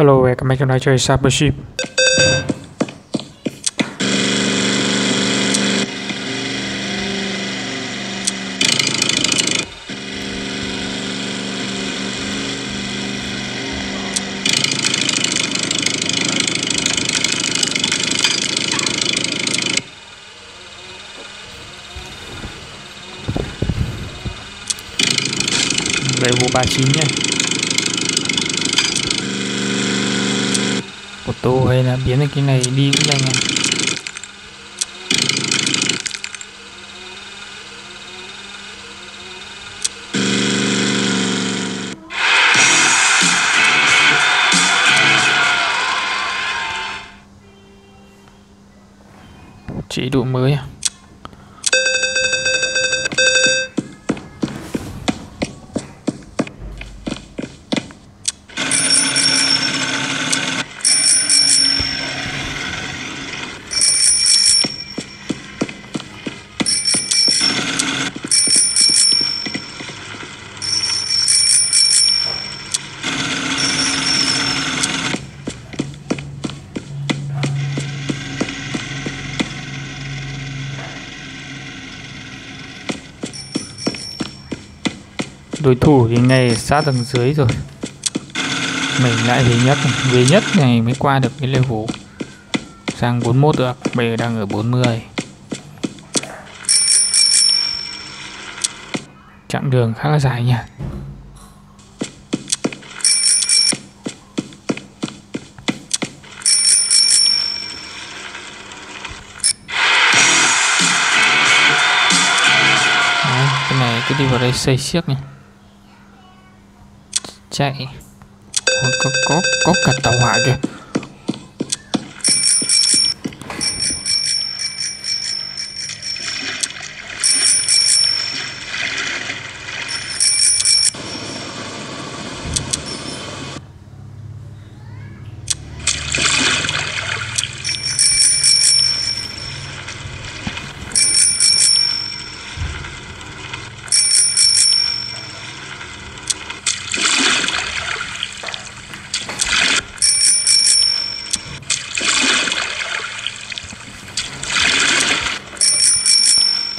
Hello, các bạn đang chơi Cybership. Level 39 nha tô hay là biến cái này đi cũng nhanh à. chế độ mới à đối thủ thì ngay sát tầng dưới rồi. Mình lại về nhất về nhất này mới qua được cái level sang 41 được bây giờ đang ở 40 chặng đường khá là dài nha Đấy, cái này cứ đi vào đây xây xiếc nha chạy. Ôi, có có có cả tàu hỏa kìa.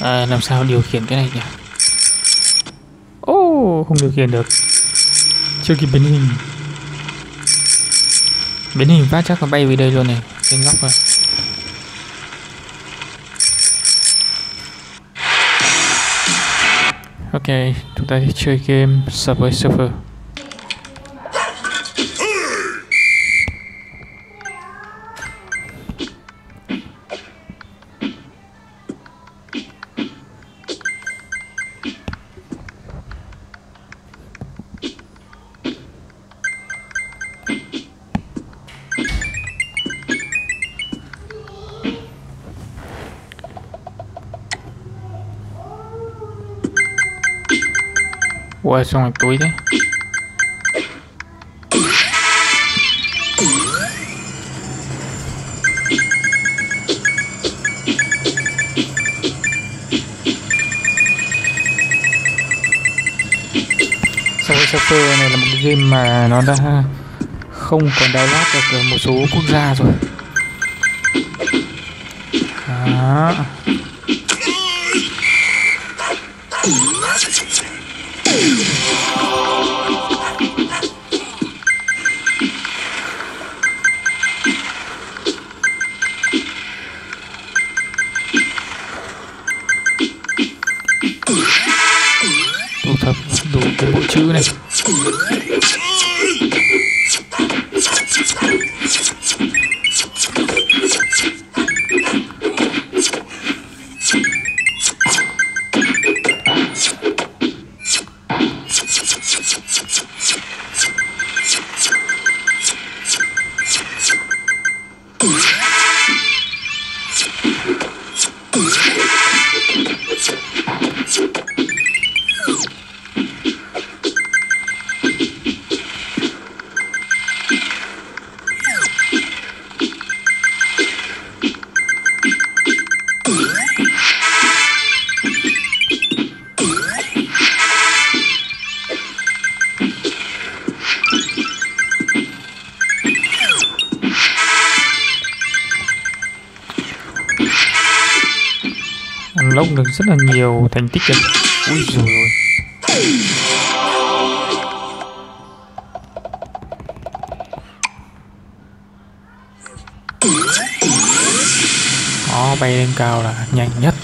À, làm sao điều khiển cái này nhỉ? Ô oh, không điều khiển được. Chưa kịp biến hình. Biến hình phát chắc là bay về đây luôn này trên góc rồi. Ok chúng ta sẽ chơi game Subway Surfer. Qua xong rồi túi thế Soccer này là một game mà nó đã không còn download được ở một số quốc gia rồi Đó. Oh, my God. Unlock được rất là nhiều thành tích đấy ui rồi ôi. Nó bay lên cao là nhanh nhất.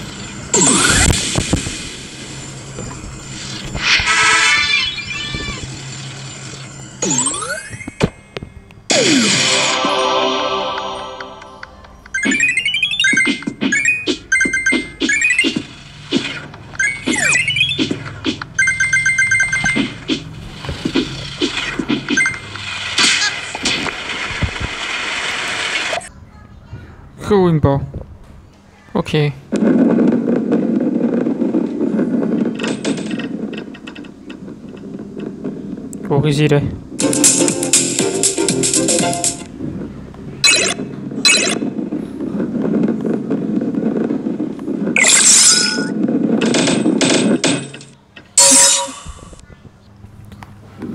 Okay. Có cái gì đây?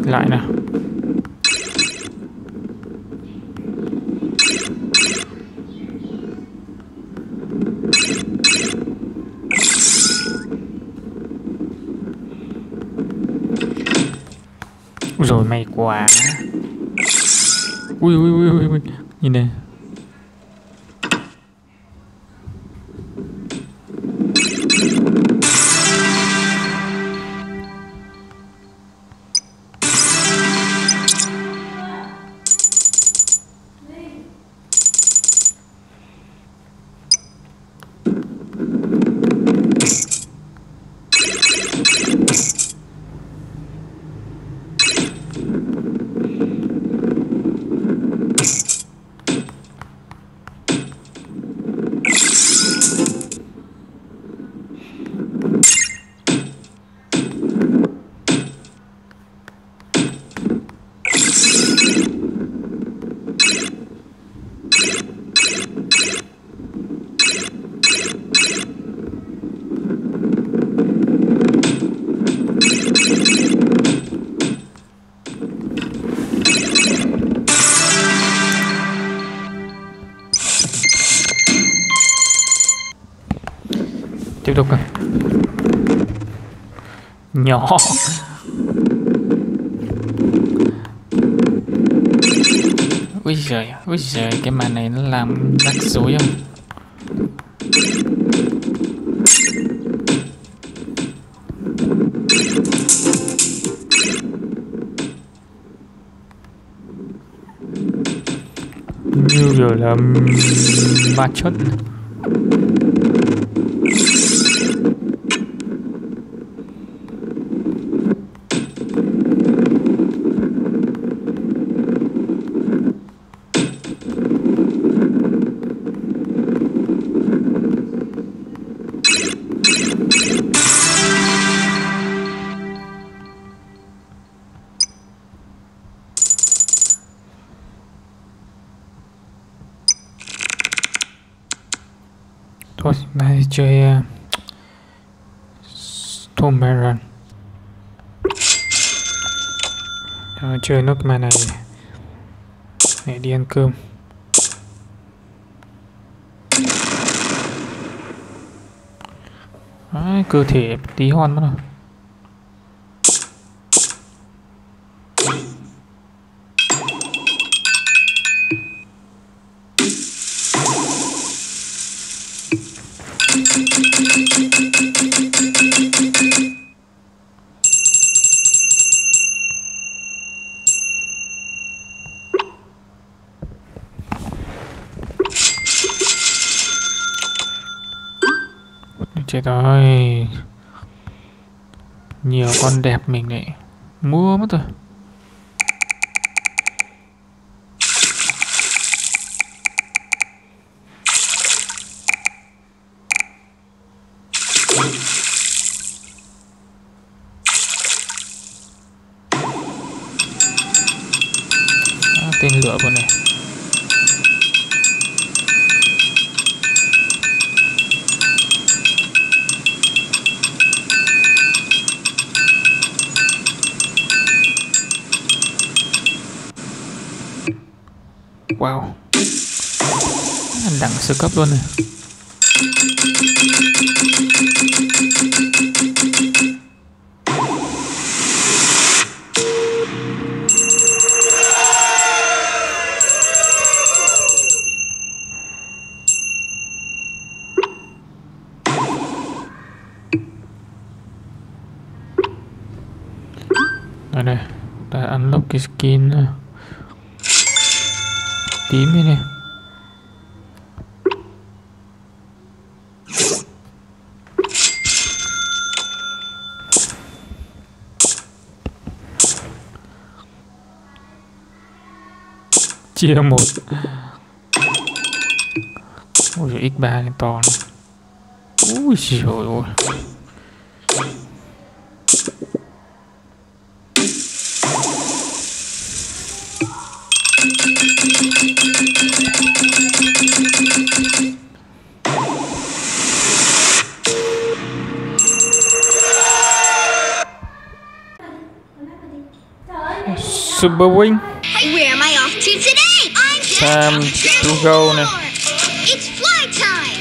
Lại nào. Rồi may quá ui ui ui ui, ui. nhìn này nhỏ. Úi giời úi giời, cái màn này nó làm rắc rối không? Như giờ là ba chất thôi nay chơi uh, Tomeran ờ, Rồi, chơi nốt mà này để đi ăn cơm. Đấy, cơ thể tí hon mất rồi. Chết ơi nhiều con đẹp mình lại mua mất rồi. À, tên lửa con này. sơ cấp luôn này đây này ta unlock cái skin ờ, tím này, này. Chia một. Ôi giời, x 3 lên to này. ui trời ơi. Super Wing. Now. It's fly time.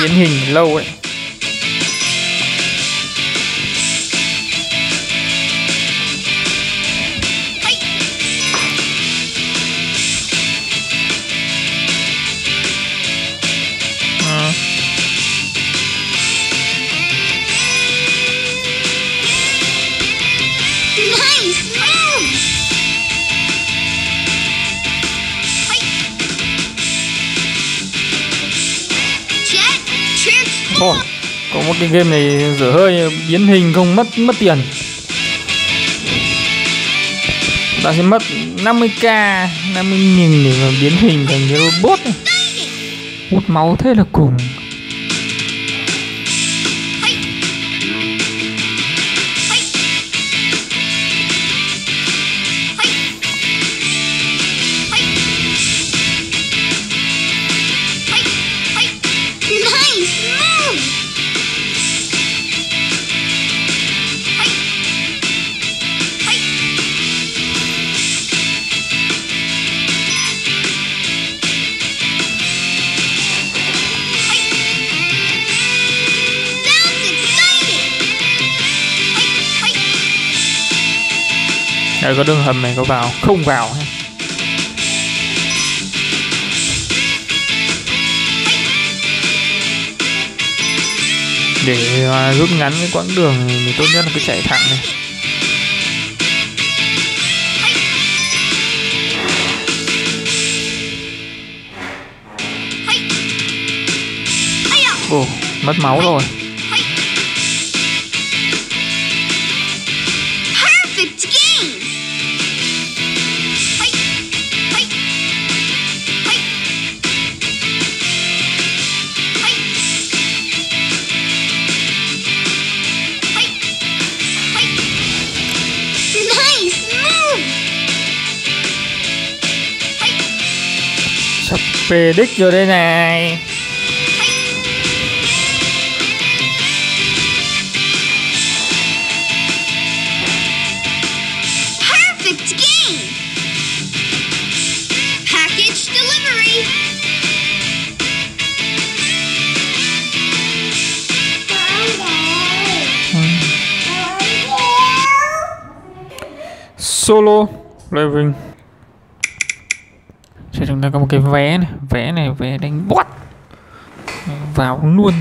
biến hình lâu ấy thôi. Có một cái game này dở hơi, biến hình không mất mất tiền. Ta sẽ mất 50k 50 nghìn để mà biến hình thành cái robot. Này. hút máu thế là cùng. Đây có đường hầm này có vào không? Vào. Để à, rút ngắn cái quãng đường thì tốt nhất là cứ chạy thẳng này. Ồ mất máu rồi về đích rồi đây này Perfect game. Package delivery. solo living cho chúng ta có một cái vé này vé này vé đánh bot vào luôn.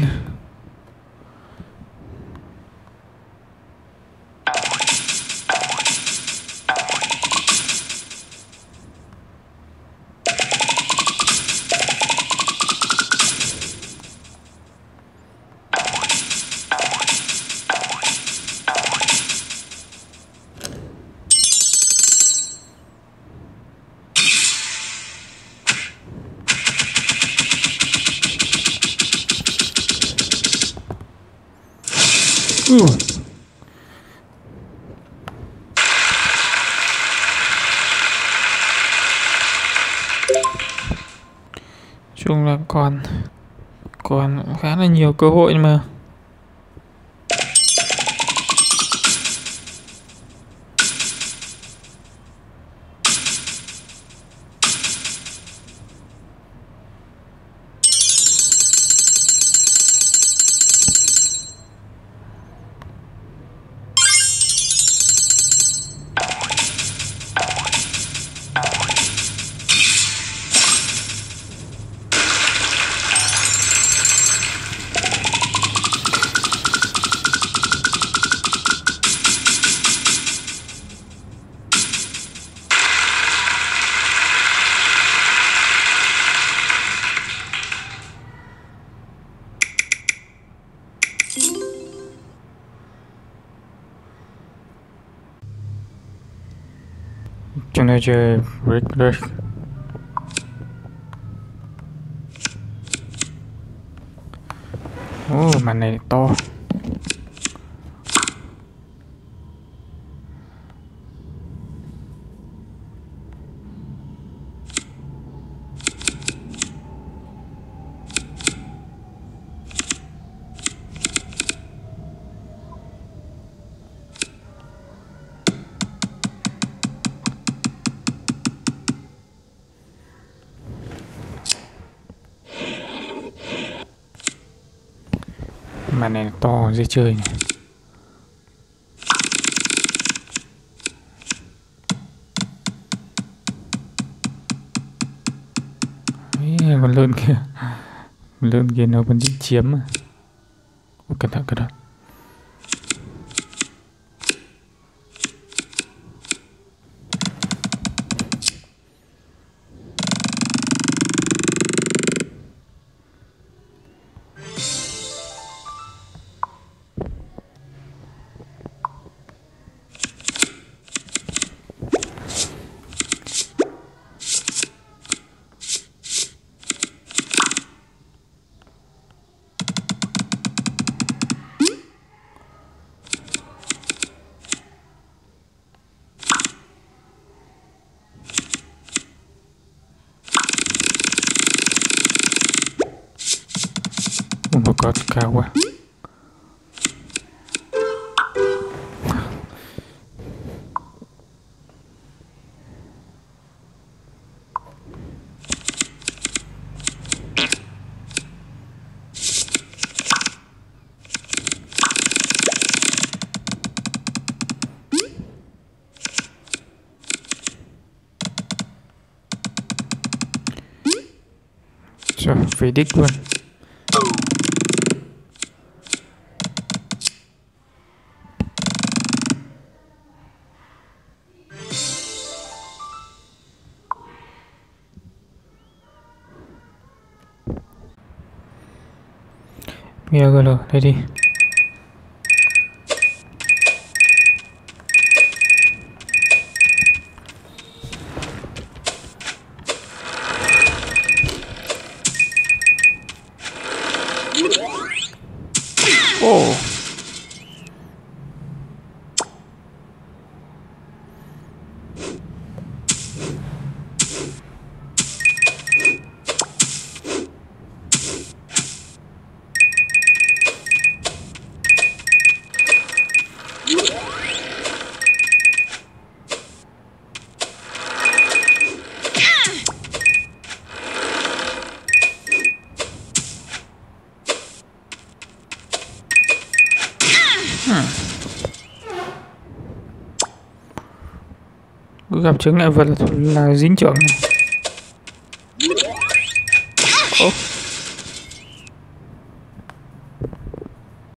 Nhiều cơ hội mà. Chúng ta chơi Brick Rush Ồ, màn màn này to dễ chơi này Ấy, con lợn kia. Con lợn kia nó vẫn định chiếm mà cẩn thận cẩn thận. Oh my god, cao quá. Rồi, về đích luôn. MGL, đây đi cứ gặp chứng ngại vật là, là dính trưởng này.